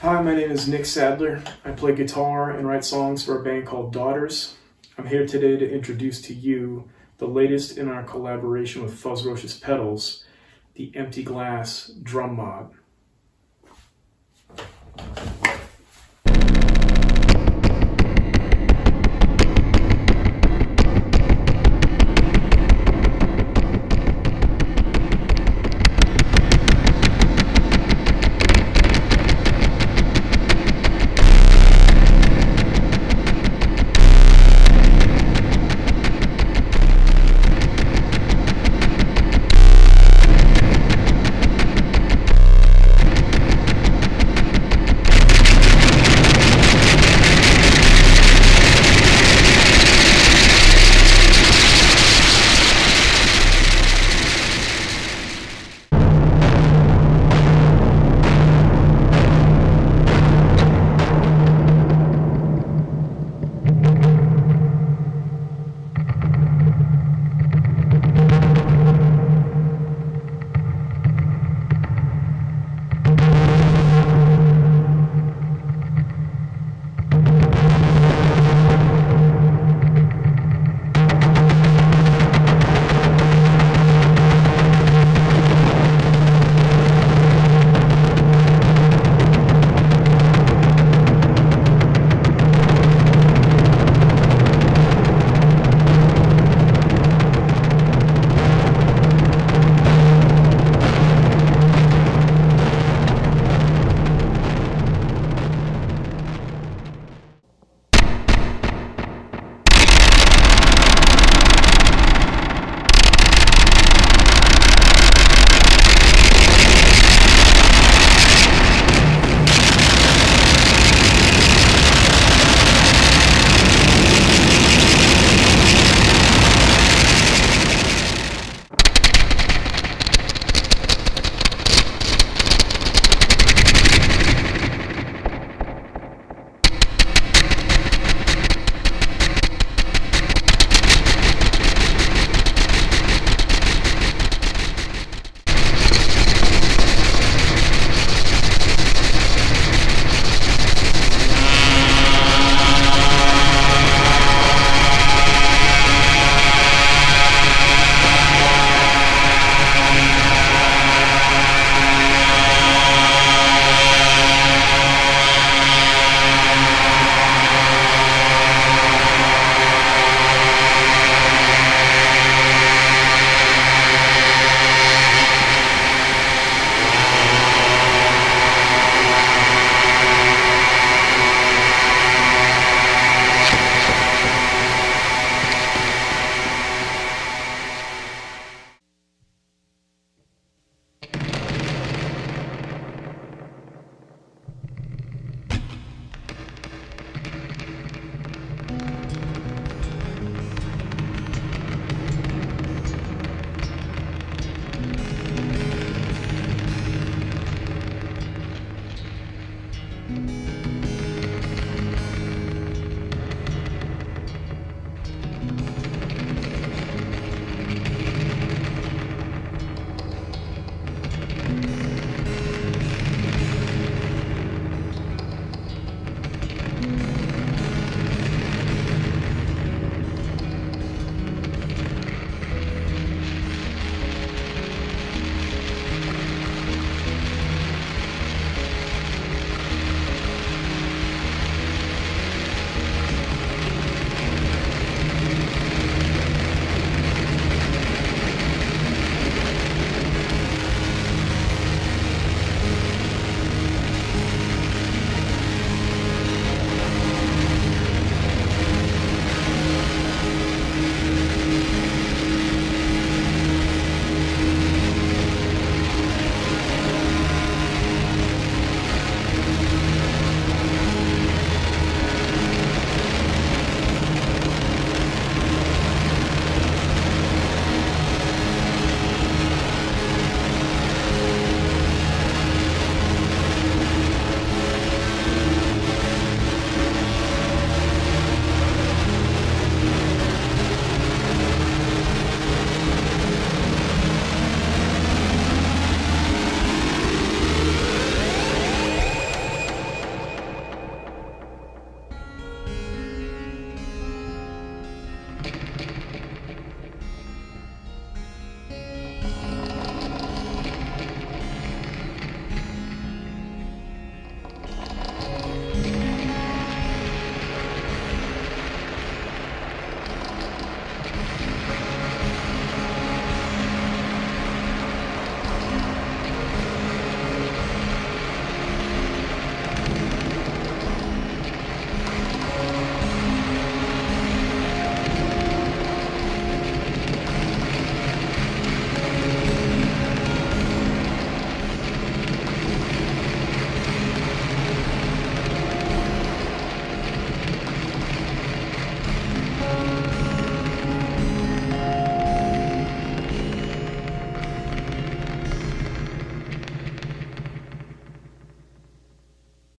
Hi, my name is Nick Sadler. I play guitar and write songs for a band called Daughters. I'm here today to introduce to you the latest in our collaboration with Fuzzrocious Pedals, the Empty Glass Drum Mod.